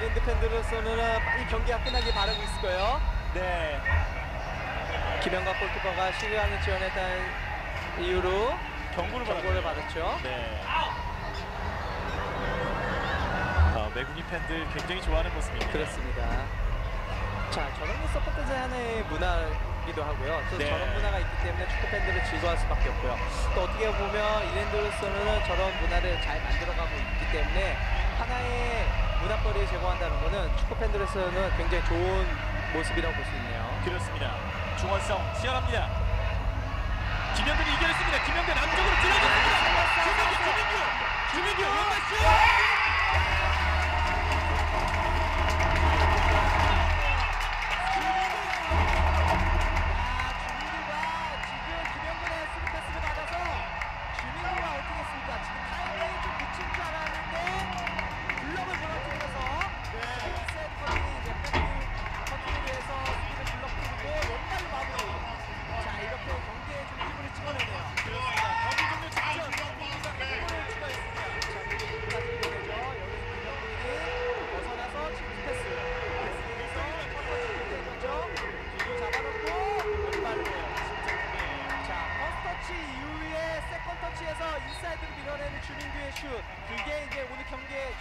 이랜드 팬들로서는 빨리 경기가 끝나길 바라고 있을 거예요. 네. 김영각 골키퍼가 시간을 지원했다는 이유로 경고를 경고를. 받았죠. 네. 아, 외국인 팬들 굉장히 좋아하는 모습입니다. 그렇습니다. 자, 저런 게 서포터즈 하나의 문화이기도 하고요. 또 네. 저런 문화가 있기 때문에 축구 팬들을 즐거워할 수밖에 없고요. 또 어떻게 보면 이랜드로서는 저런 문화를 잘 만들어가고 있기 때문에 하나의 문화거리를 제공한다는 것은 축구 팬들로서는 굉장히 좋은 모습이라고 볼 수 있네요. 그렇습니다. 중원성 치열합니다. 김현근이 이겨냈습니다. 김현근 안쪽으로 찔러줬습니다. 주민규, 주민규, 주민규 인사이드로 밀어내는 주민규의 슛. 그게 이제 오늘 경기의